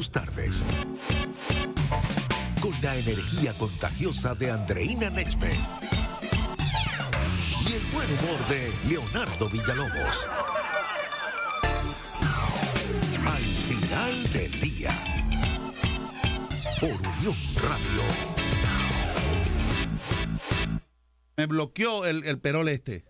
tus tardes. Con la energía contagiosa de Andreina Nechme. Y el buen humor de Leonardo Villalobos. Al final del día. Por Unión Radio. Me bloqueó el, el perol este.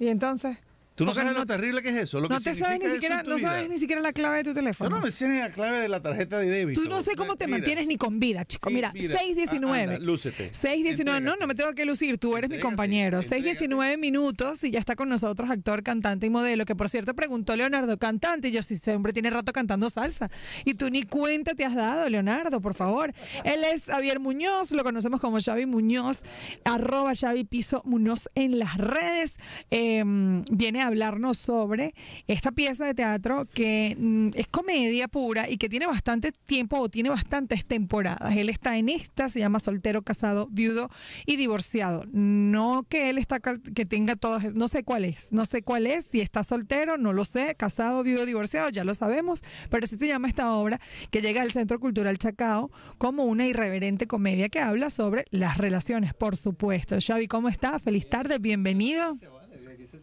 Y entonces. ¿Tú no sabes no- lo terrible que es eso? Lo No que te sabes ni siquiera, no vida? sabes ni siquiera la clave de tu Yo teléfono. no me sé ni la clave de la tarjeta de débito. Tú no sé cómo te Mira, mantienes ni con vida, chico. Sí, mira, mira. 619. Ah, lúcete. 619. No, no me tengo que lucir. Tú eres mi compañero. entrégate. 619 minutos y ya está con nosotros actor, cantante y modelo. Que por cierto preguntó Leonardo, cantante. Y yo, sí, ese hombre tiene rato cantando salsa. Y tú ni cuenta te has dado, Leonardo, por favor. Él es Javier Muñoz, lo conocemos como Xavi Muñoz, arroba Xavi Piso Muñoz en las redes. Eh, viene a hablarnos sobre esta pieza de teatro que mm, es comedia pura y que tiene bastante tiempo o tiene bastantes temporadas. Él está en esta, se llama Soltero, Casado, Viudo y Divorciado. No que él está que tenga todas, no sé cuál es, no sé cuál es, si está soltero, no lo sé, casado, viudo, divorciado, ya lo sabemos, pero sí se llama esta obra que llega al Centro Cultural Chacao como una irreverente comedia que habla sobre las relaciones, por supuesto. Xavi, ¿cómo está? Feliz tarde, bienvenido.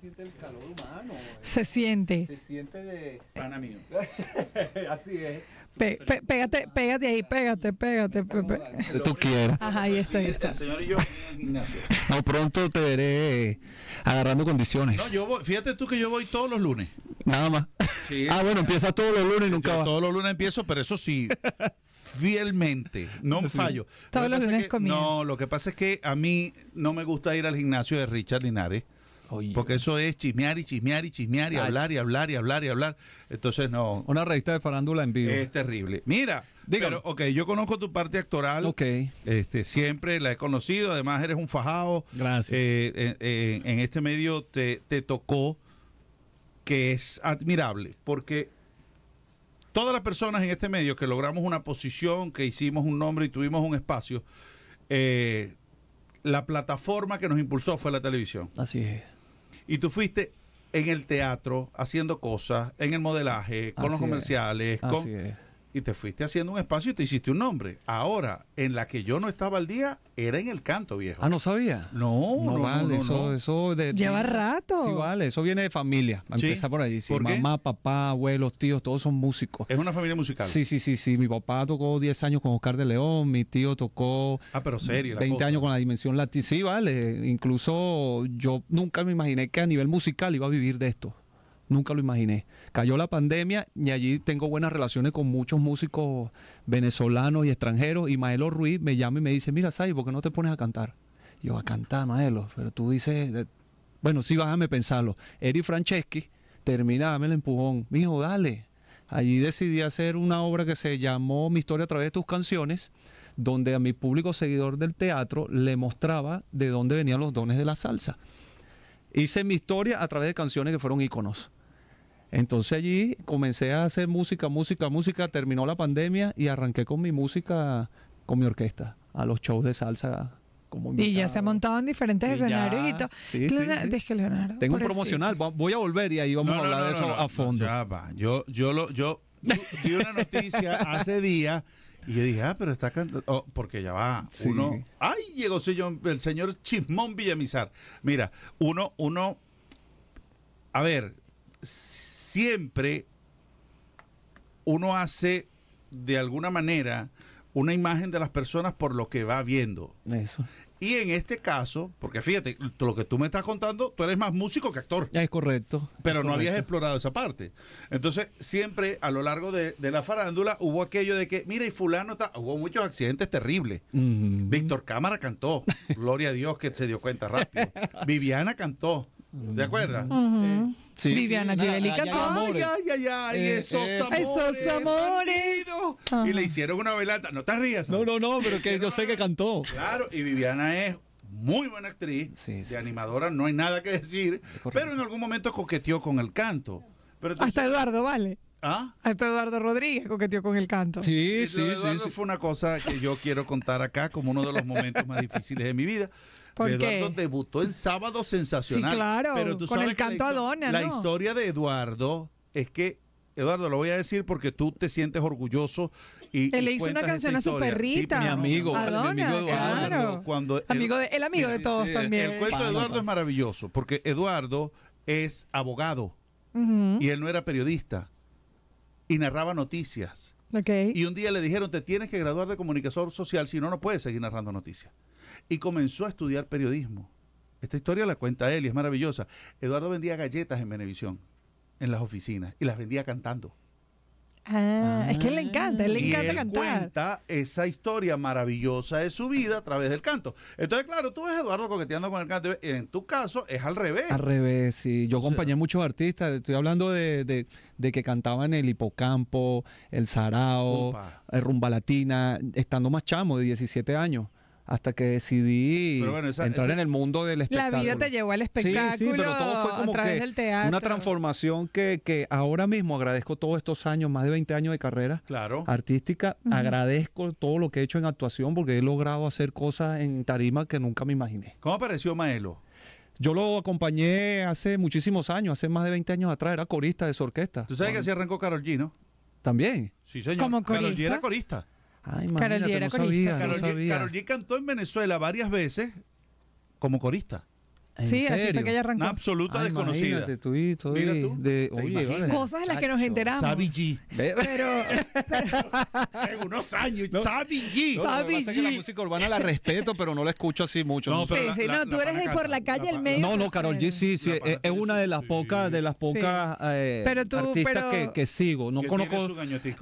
Siente el calor humano. Se siente. Se siente de. Pana mío. Así es. Pe- pe- pégate, pégate ahí, pégate, pégate. pe- pe- que tú quieras. Ajá, ahí está, ahí está. El señor y yo. No, pronto te veré agarrando condiciones. No, yo voy, fíjate tú que yo voy todos los lunes. Nada más. Sí. ah, bueno, empieza todos los lunes y nunca Yo va. todos los lunes empiezo, pero eso sí, fielmente, no me fallo. Todos Lo los pasa es lunes que-. No, lo que pasa es que a mí no me gusta ir al gimnasio de Richard Linares. Oye. Porque eso es chismear y chismear y chismear y Ay. hablar y hablar y hablar y hablar. Entonces, no, Una revista de farándula en vivo. es terrible. Mira, Dígame. pero, ok, yo conozco tu parte actoral. ok. Este, siempre la he conocido, además eres un fajado. Gracias. Eh, eh, eh, en este medio te, te tocó, que es admirable, porque todas las personas en este medio que logramos una posición, que hicimos un nombre y tuvimos un espacio, eh, la plataforma que nos impulsó fue la televisión. Así es. Y tú fuiste en el teatro haciendo cosas, en el modelaje, con los Así comerciales, con, es. Y te fuiste haciendo un espacio y te hiciste un nombre. Ahora, en la que yo no estaba al día, era en el canto, viejo. Ah, no sabía. No, no, no, vale, no, eso, no. eso de, Lleva de- rato. Sí, vale, eso viene de familia. Sí. Empieza por ahí. Sí, ¿Por qué? mamá, papá, abuelos, tíos, todos son músicos. Es una familia musical. Sí, sí, sí, sí. Mi papá tocó 10 años con Oscar de León, mi tío tocó Ah, pero serio. la 20 cosa. años con la dimensión latina. Sí, vale. Incluso yo nunca me imaginé que a nivel musical iba a vivir de esto. Nunca lo imaginé. Cayó la pandemia y allí tengo buenas relaciones con muchos músicos venezolanos y extranjeros. Y Maelo Ruiz me llama y me dice, mira, Sai, ¿por qué no te pones a cantar? Yo, a cantar, Maelo. Pero tú dices, eh, bueno, sí, bájame pensarlo. Eri Franceschi termina, dame el empujón. Mijo, dale. Allí decidí hacer una obra que se llamó Mi historia a través de tus canciones, donde a mi público seguidor del teatro le mostraba de dónde venían los dones de la salsa. Hice mi historia a través de canciones que fueron íconos. Entonces allí comencé a hacer música, música, música, terminó la pandemia y arranqué con mi música, con mi orquesta, a los shows de salsa como Y ya se ha montado en diferentes Y escenarios ya, y todo. sí, sí, Leonardo- sí. es que Leonardo, Tengo un promocional, voy a volver y ahí vamos No, a hablar no, de eso no, a fondo. Ya va. Yo, yo, lo, yo di una noticia hace días y yo dije, ah, pero está cantando. oh, porque ya va. Sí. Uno. Ay, llegó el señor Chismón Villamizar. Mira, uno, uno. A ver, siempre uno hace de alguna manera una imagen de las personas por lo que va viendo. Eso. Y en este caso, porque fíjate, lo que tú me estás contando, tú eres más músico que actor Ya es correcto. pero es no habías explorado esa parte. Entonces, siempre a lo largo de, de la farándula hubo aquello de que, mira, y fulano está, hubo muchos accidentes terribles. Víctor Cámara cantó, gloria a Dios que se dio cuenta rápido. Viviana cantó, ¿te acuerdas? Sí, Viviana sí, allá hay cantó. Ay, ay, ay, ay, Eh, esos eso. amores. Esos amores. Y le hicieron una bailanta. No te rías. No, no, no, pero que yo sé que cantó. Claro, y Viviana es muy buena actriz, Sí, de sí, sí, animadora, no hay nada que decir, correcto. pero en algún momento coqueteó con el canto. Pero entonces- Hasta Eduardo, vale. ¿Ah? Hasta Eduardo Rodríguez coqueteó con el canto. Sí, Sí, sí, sí. Eduardo sí. fue una cosa que yo quiero contar acá como uno de los momentos más difíciles de mi vida. ¿Por Eduardo qué? debutó en Sábado Sensacional. Sí, claro, Pero tú con sabes el la canto histo- a Donna, La ¿no? historia de Eduardo es que Eduardo, lo voy a decir porque tú te sientes orgulloso y. Él y le hizo una canción a su perrita. mi amigo, a mi Donna, amigo Eduardo. claro. Cuando amigo de, el amigo de todos también. El cuento de Eduardo es maravilloso porque Eduardo es abogado y él no era periodista y narraba noticias. ok. Y un día le dijeron, te tienes que graduar de comunicación social, si no, no puedes seguir narrando noticias. Y comenzó a estudiar periodismo. Esta historia la cuenta él y es maravillosa. Eduardo vendía galletas en Venevisión, en las oficinas, y las vendía cantando. Ah, es que él le encanta, él le y encanta él cantar. cuenta esa historia maravillosa de su vida a través del canto. Entonces, claro, tú ves a Eduardo coqueteando con el canto. y En tu caso, es al revés. Al revés, sí. Yo O sea- acompañé a muchos artistas. Estoy hablando de, de- de que cantaban el hipocampo, el sarao, el rumba latina, estando más chamo, de 17 años, hasta que decidí Pero bueno, esa- entrar esa- en el mundo del La espectáculo. vida te llevó al espectáculo sí, pero todo fue como a través que del teatro. una transformación que, que ahora mismo agradezco todos estos años, más de 20 años de carrera Claro. artística, agradezco todo lo que he hecho en actuación porque he logrado hacer cosas en tarima que nunca me imaginé. ¿Cómo apareció Maelo? Yo lo acompañé hace muchísimos años, hace más de 20 años atrás, era corista de su orquesta. Tú sabes que así arrancó Carol G, ¿no? También. Sí, señor. ¿Como Carol G corista? era corista. Ay, Karol G era no corista, sabía, sí. no Carol G. Karol G cantó en Venezuela varias veces como corista. ¿En Sí, así fue serio? que ella arrancó. Una absoluta Ay, desconocida. imagínate, tú y- tú Mira tú. de- ¿Te oye, vale. Cosas en las que nos enteramos. Sabi G. Ve- Pero, En unos años. Sabi G. No, Sabi pasa es que la G. música urbana la respeto, pero no la escucho así mucho. No, No, pero sí, la- sí, la- no, tú la eres de por la calle la el medio. no, no, Karol G sí, sí, es, es una de las sí. pocas, de las pocas eh, Pero tú- artistas pero- que, que sigo. No Que conozco.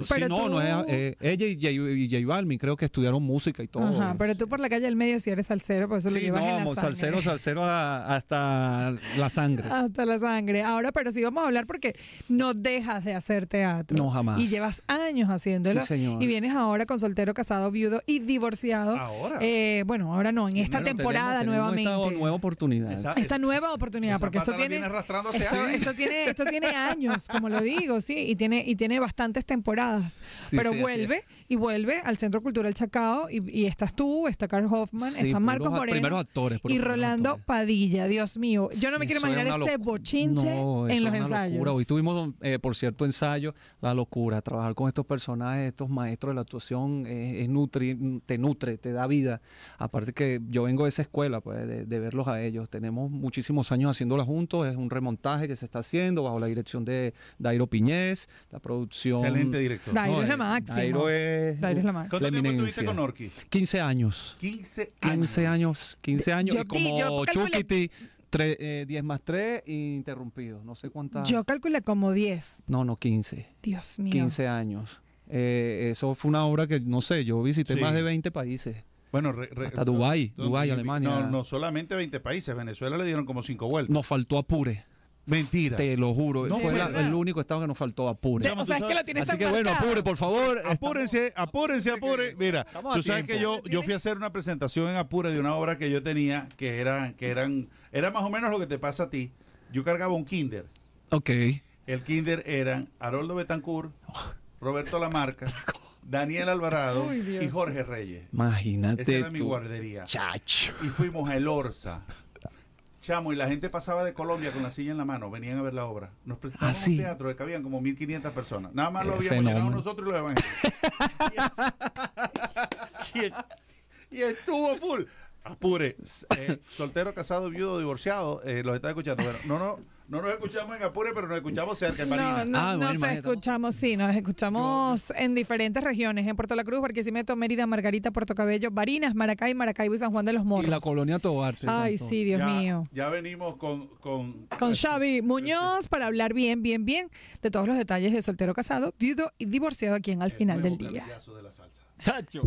Pero no, no es, eh, ella y J, Balvin creo que estudiaron música y todo. Ajá, pero tú por la calle del medio si eres salsero, por eso lo llevas no, en la salsero, salsero a- hasta la sangre. Hasta la sangre. Ahora, pero sí vamos a hablar porque no dejas de hacer teatro. No, jamás. Y llevas años haciéndolo. Sí, señor. Y vienes ahora con soltero, casado, viudo y divorciado. Ahora. Eh, bueno, ahora no, en esta Bueno, temporada tenemos- tenemos nuevamente. Esta nueva oportunidad. Esa- Esta nueva oportunidad, porque esto tiene, viene arrastrando hace esto, años. esto tiene esto tiene años, como lo digo, sí, y tiene y tiene bastantes temporadas. Sí, pero sí, vuelve y vuelve al Centro Cultural Chacao y, y estás tú, está Carl Hoffman, Sí, está Marcos Moreno primeros actores, puros y Rolando actores. Padilla. Dios mío, yo no me quiero imaginar ese bochinche No, en los ensayos. locura. Hoy tuvimos, eh, por cierto, ensayo, la locura. Trabajar con estos personajes, estos maestros de la actuación, eh, es nutri- te nutre, te da vida. Aparte que yo vengo de esa escuela, pues, de, de verlos a ellos. Tenemos muchísimos años haciéndola juntos. Es un remontaje que se está haciendo bajo la dirección de Dairo Piñez, la producción. Excelente director. Dairo es la eh, máxima. Dairo es, Dairo es la máxima. ¿Cuánto tiempo estuviste con Orki? 15 años. 15 15 años, 15 años Yo y como yo calculé- Chukiti, tre- eh, 10 más 3 interrumpido. No sé cuántas. Yo calculé como 10. No, no, 15. Dios mío. 15 años. Eh, eso fue una obra que, no sé, yo visité Sí. más de 20 países. Bueno, re- re- Hasta Dubái, no, Dubái, no, Alemania. No, no solamente 20 países. Venezuela le dieron como 5 vueltas. Nos faltó Apure, Mentira. te lo juro. No, fue la- el único estado que nos faltó Apure. Chamo, o sea, es que lo tienes Así que bueno. Apure, por favor. Apúrense, apúrense, apure. Mira, tú sabes que yo, yo fui a hacer una presentación en Apure de una obra que yo tenía que era, que eran, era más o menos lo que te pasa a ti. Yo cargaba un kinder. Ok. El kinder eran Haroldo Betancourt, Roberto Lamarca, Daniel Alvarado y Jorge Reyes. Imagínate Esa era mi tú. guardería. Chacho. Y fuimos a El Orza. Chamo, y la gente pasaba de Colombia con la silla en la mano, venían a ver la obra. Nos presentamos Ah, sí. un teatro que cabían como 1500 personas. Nada más lo habíamos llenado nosotros y los evangélicos. y, y estuvo full. Apure, eh, soltero, casado, viudo, divorciado, eh, los está escuchando. Bueno, no, no, no nos escuchamos en Apure, pero nos escuchamos cerca en No, Marina. no, Ah, bueno, nos imagínate. escuchamos, sí, nos escuchamos en diferentes regiones, en Puerto La Cruz, Barquisimeto, Mérida, Margarita, Puerto Cabello, Barinas, Maracay, Maracaibo y San Juan de los Morros. Y la colonia Tobar. Ay, sí, Dios ya, mío. Ya venimos con... Con, Con Xavi Muñoz para hablar bien, bien, bien de todos los detalles de soltero casado, viudo y divorciado aquí en Al Final del Día. carrillazo de la salsa. Chacho.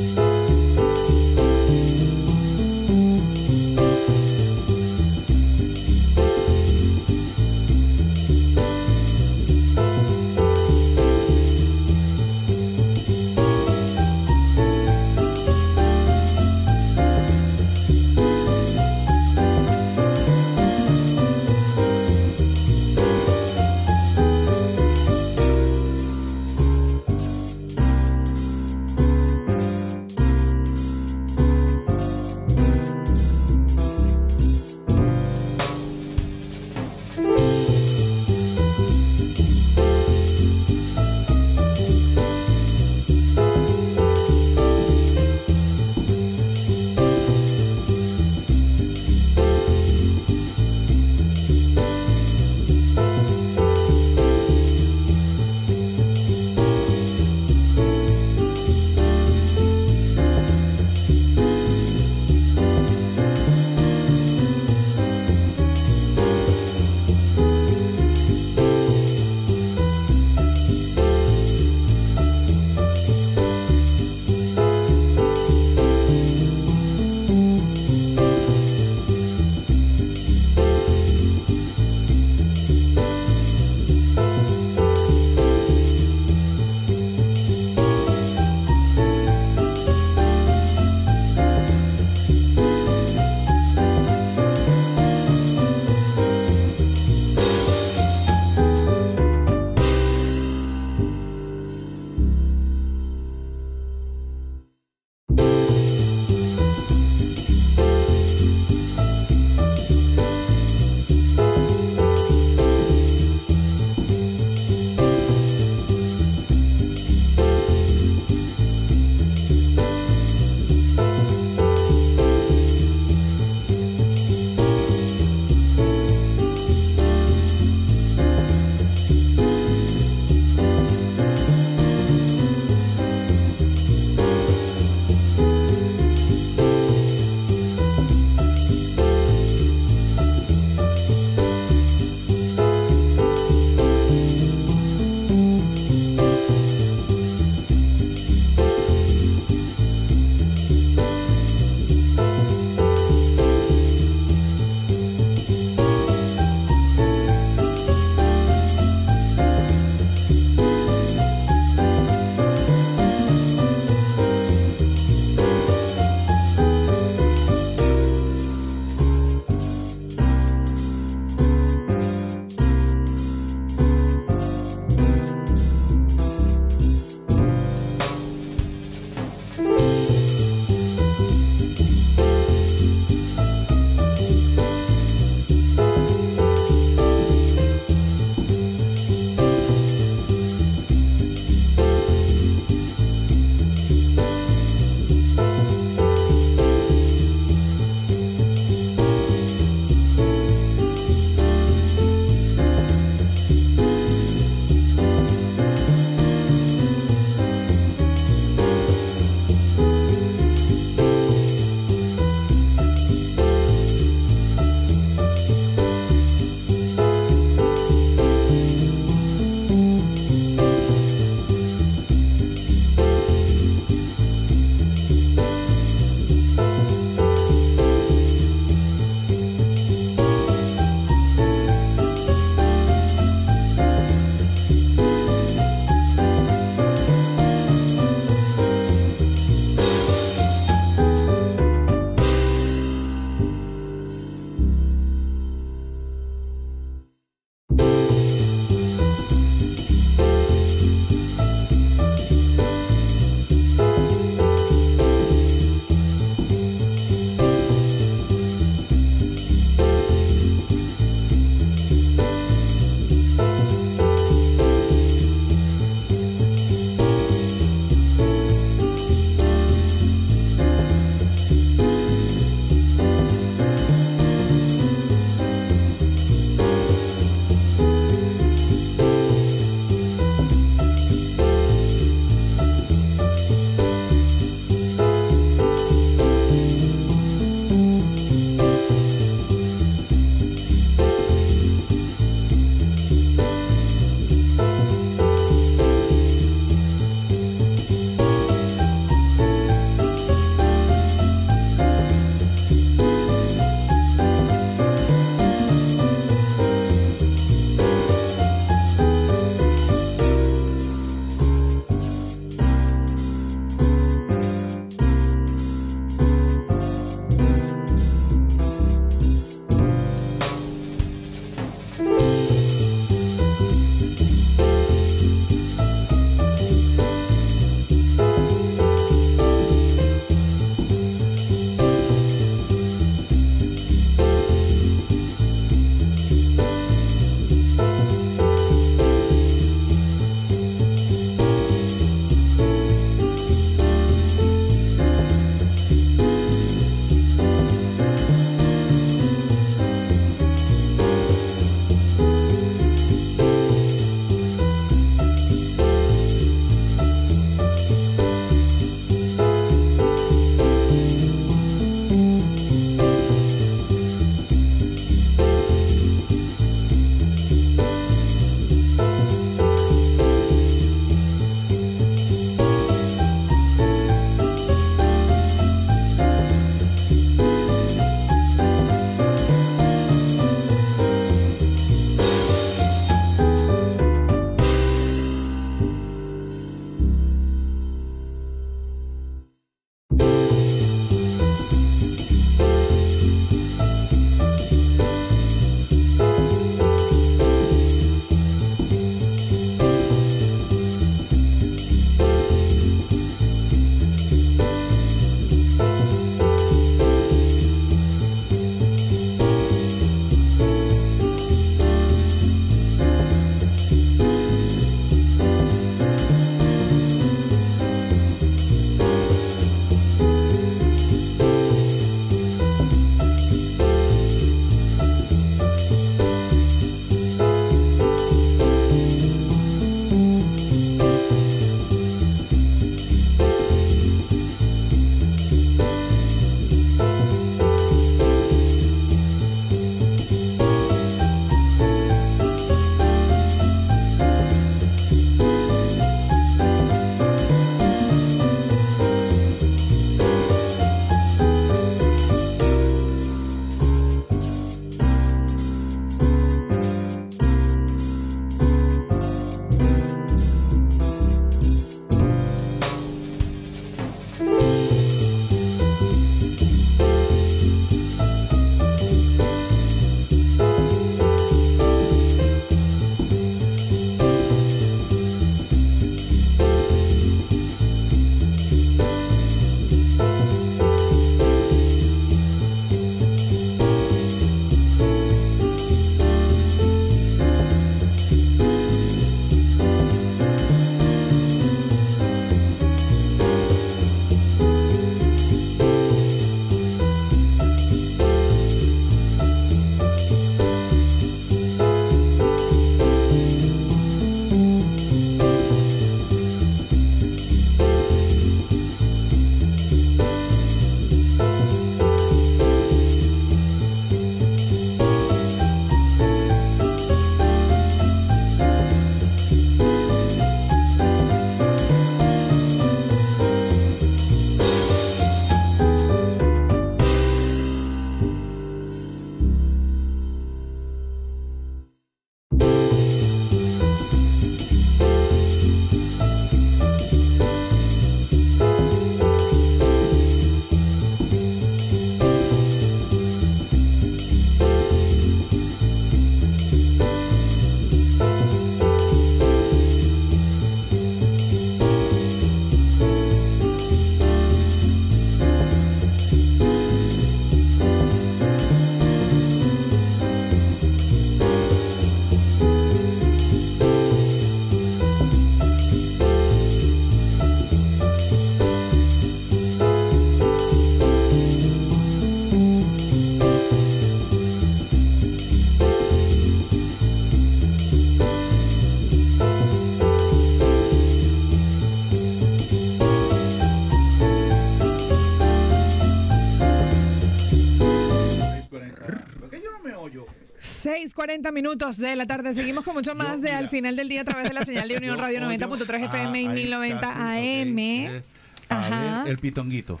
6:40 minutos de la tarde. Seguimos con mucho más de mira, al final del día a través de la señal de Unión Yo Radio odio- 90.3 FM y Ah, ahí 1090 casi, AM. Ajá. el pitonguito.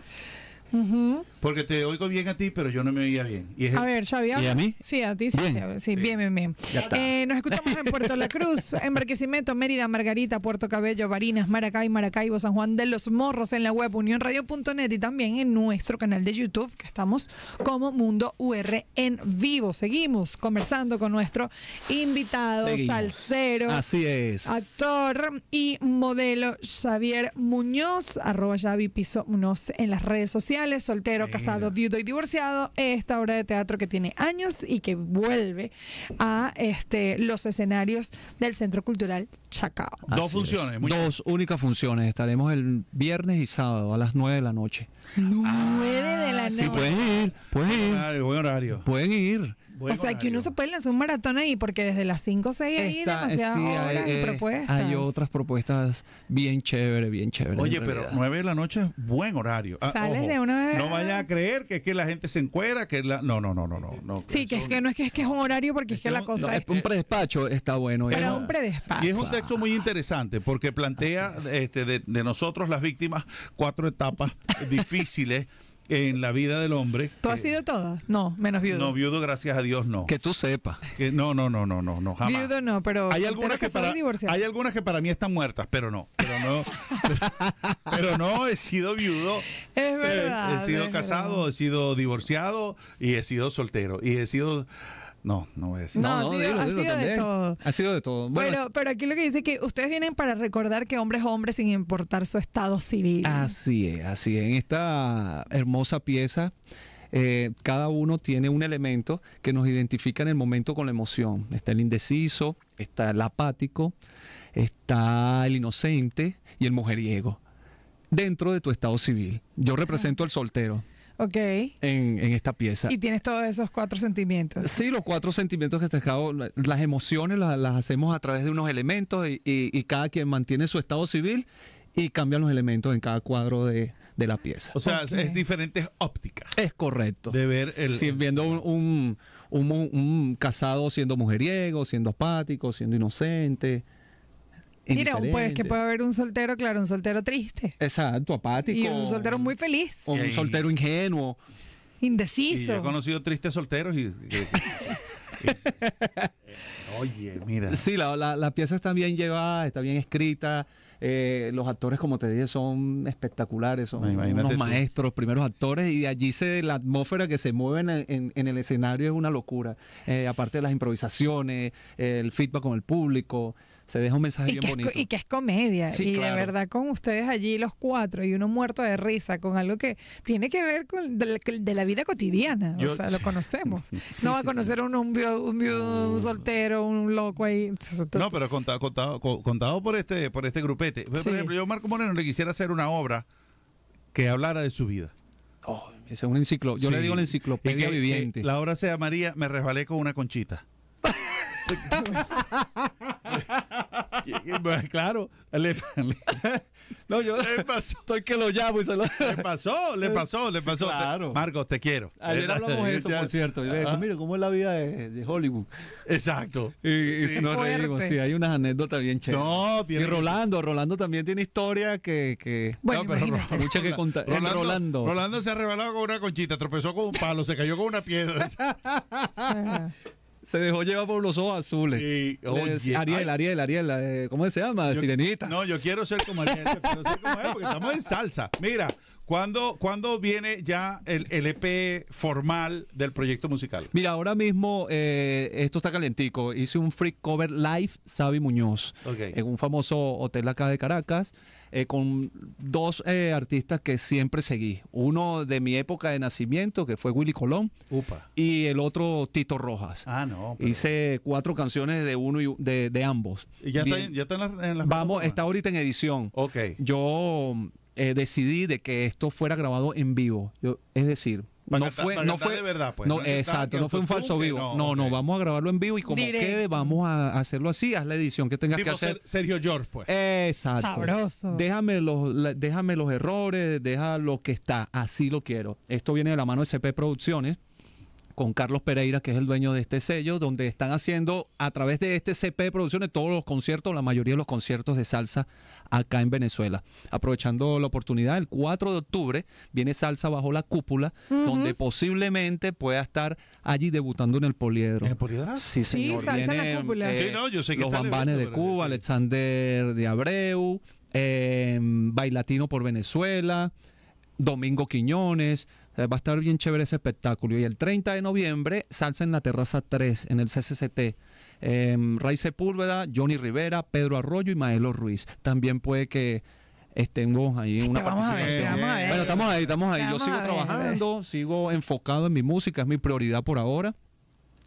Porque te oigo bien a ti, pero yo no me oía bien. Y es el- A ver, Xavi. ¿Y a mí? Sí, a ti sí. Bien. Sí, bien, bien, bien. Ya está. Eh, nos escuchamos en Puerto La Cruz, en Barquisimeto, Mérida, Margarita, Puerto Cabello, Barinas, Maracay, Maracaibo, San Juan de los Morros, en la web unionradio.net y también en nuestro canal de YouTube, que estamos como Mundo UR en vivo. Seguimos conversando con nuestro invitado, Seguimos. salsero. Así es. Actor y modelo Xavier Muñoz, arroba Xavi Piso Muñoz en las redes sociales, soltero, casado, viudo y divorciado. Esta obra de teatro que tiene años y que vuelve a este, los escenarios del Centro Cultural Chacao. Dos funciones, es. muy bien. Dos únicas funciones. Estaremos el viernes y sábado a las 9 de la noche. Nueve de la Sí, noche. pueden ir, pueden ir, Horario, buen horario. pueden ir. Buen o sea, que uno se puede lanzar un maratón ahí porque desde las 5 o 6 hay Está- demasiadas sí, hay, y eh, propuestas. hay otras propuestas bien chéveres, bien chéveres. Oye, pero realidad. 9 de la noche es buen horario. Ah, Sales ojo, de una vez- No vaya a creer que es que la gente se encuera, que la... No, no, no, no, no. no Sí, que eso- es que no es que es que es un horario porque es que la cosa No, es es un predespacho está bueno. Pero ya. un predespacho. Y es un texto muy interesante porque plantea este, de, de nosotros las víctimas cuatro etapas difíciles en la vida del hombre. ¿Tú has sido todas? No, menos viudo. No, viudo, gracias a Dios, no. Que tú sepas. Que no, no, no, no, no, no, jamás. Viudo no, pero hay algunas que para hay algunas que para mí están muertas, pero no, pero no, pero no he sido viudo, Es eh, verdad. he sido casado, verdad. he sido divorciado y he sido soltero y he sido no, no voy a decir. No, ha sido- ha sido de también. todo. Ha sido de todo. Bueno, pero, pero aquí lo que dice es que ustedes vienen para recordar que hombre es hombre sin importar su estado civil. Así es, así es. En esta hermosa pieza, eh, cada uno tiene un elemento que nos identifica en el momento con la emoción. Está el indeciso, está el apático, está el inocente y el mujeriego. Dentro de tu estado civil. Yo represento al soltero Ok. en, en esta pieza. Y tienes todos esos cuatro sentimientos. Sí, los cuatro sentimientos que te acabo, las emociones las, las hacemos a través de unos elementos y, y- y cada quien mantiene su estado civil y cambian los elementos en cada cuadro de, de la pieza. O sea, es diferentes ópticas Es correcto. de ver el Sí, viendo un, un- un mu- un casado siendo mujeriego, siendo apático, siendo inocente. Mira, pues que puede haber un soltero, claro, un soltero triste. Exacto, apático. Y un soltero muy feliz. O un soltero ingenuo. y Indeciso. yo he conocido tristes solteros y, y- y- oye, mira. Sí, la, la- la pieza está bien llevada, está bien escrita. eh, los actores, como te dije, son espectaculares, son Imagínate unos maestros, primeros actores, y de allí se la atmósfera que se mueve en, en- en el escenario es una locura. Eh, aparte de las improvisaciones, el feedback con el público, se deja un mensaje Y bien que, es, bonito. y que es comedia. Sí, y claro. de verdad con ustedes allí los cuatro y uno muerto de risa con algo que tiene que ver con de la, de la vida cotidiana. Yo- o sea, lo conocemos. Sí, no va a sí, conocer un, un, un soltero, un loco ahí. No, pero contado, contado, co- contado por este, por este grupete. Por Sí. ejemplo, yo a Marco Moreno le quisiera hacer una obra que hablara de su vida. Oh, esa es una enciclo- Yo le digo la enciclopedia que- viviente. que la obra se llamaría Me resbalé con una conchita. Y- y, claro, le, le- No, yo le pasó. estoy que lo llamo y se lo... Le pasó, le pasó, le Sí, pasó. claro. Marcos, te quiero. Ayer hablamos de eso, Ya- por cierto. Y le digo, mira cómo es la vida de, de Hollywood. Exacto. Y, y Sí. nos reímos, sí, hay unas anécdotas bien chéveres. No, y tiene Rolando, Rolando también tiene historia que... que Bueno, No, pero Mucha que contar. Rolando, Rolando. Rolando se ha rebalado con una conchita, tropezó con un palo, se cayó con una piedra. Se dejó llevar por los ojos azules. Sí, Le- oye, Ariel. Ariel, Ariel, eh, ¿cómo se llama? Yo- Sirenita. No, yo quiero ser como Ariel, quiero ser como él, porque estamos en salsa. Mira, ¿cuándo, cuándo viene ya el, el EP formal del proyecto musical? Mira, ahora mismo eh, esto está calentico. Hice un free cover live, Xavi Muñoz, en un famoso hotel acá de Caracas, eh, con dos eh, artistas que siempre seguí. Uno de mi época de nacimiento, que fue Willy Colón, Upa. y el otro Tito Rojas. Ah, no. pero- Hice cuatro canciones de uno y de, de ambos. ¿Y ya está, Bien. en- ya está en las, en las Vamos, plataformas? está ahorita en edición. Ok. Yo eh, decidí de que esto fuera grabado en vivo. Yo- es decir, Para no fue, no fue de verdad, pues. no, exacto, no fue un falso vivo. no, No, vamos a grabarlo en vivo y como Directo. quede, vamos a hacerlo así. Haz la edición que tengas que hacer. Ser- Sergio George, pues. Exacto. Sabroso. Déjame los, la- déjame los errores, deja lo que está. Así lo quiero. Esto viene de la mano de CP Producciones, con Carlos Pereira, que es el dueño de este sello, donde están haciendo a través de este CP de Producciones todos los conciertos, la mayoría de los conciertos de salsa acá en Venezuela. Aprovechando la oportunidad, el 4 de octubre viene Salsa Bajo la Cúpula, donde posiblemente pueda estar allí debutando en el Poliedro. ¿En el Poliedro? Sí, Sí, señor. Salsa en la Cúpula. Sí, no, yo sé que Los Bambanes de Cuba, sí. Alexander de Abreu, eh, Bailatino por Venezuela, Domingo Quiñones. Eh, Va a estar bien chévere ese espectáculo. Y el 30 de noviembre, Salsa en la Terraza 3, en el CCCT. Eh, Ray Sepúlveda, Johnny Rivera, Pedro Arroyo y Maelo Ruiz. También puede que estemos ahí en una Te vamos a ver, participación. Bueno, estamos ahí, estamos ahí. Yo sigo trabajando, sigo enfocado en mi música, es mi prioridad por ahora.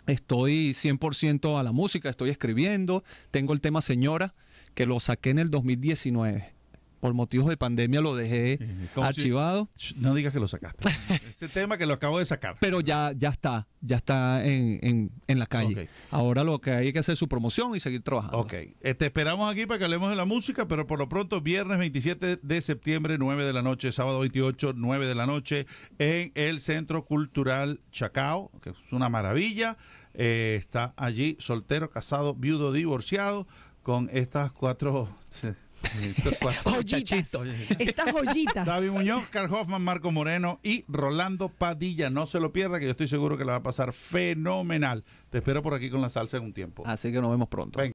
Estoy 100% a la música, estoy escribiendo. Tengo el tema Señora, que lo saqué en el 2019. Por motivos de pandemia lo dejé ¿Cómo si- archivado, No digas que lo sacaste. Ese tema que lo acabo de sacar. pero ya, ya está, ya está en, en- en la calle. Ahora lo que hay que hacer es su promoción y seguir trabajando. Ok, eh, te esperamos aquí para que hablemos de la música, pero por lo pronto, viernes 27 de septiembre, 9 de la noche, sábado 28, 9 de la noche, en el Centro Cultural Chacao, que es una maravilla. Eh, está allí soltero, casado, viudo, divorciado, con estas cuatro Joyitas. Estas joyitas. David Muñoz, Carl Hoffman, Marco Moreno y Rolando Padilla. No se lo pierda, que yo estoy seguro que la va a pasar fenomenal. Te espero por aquí con la salsa en un tiempo. Así que nos vemos pronto. Venga.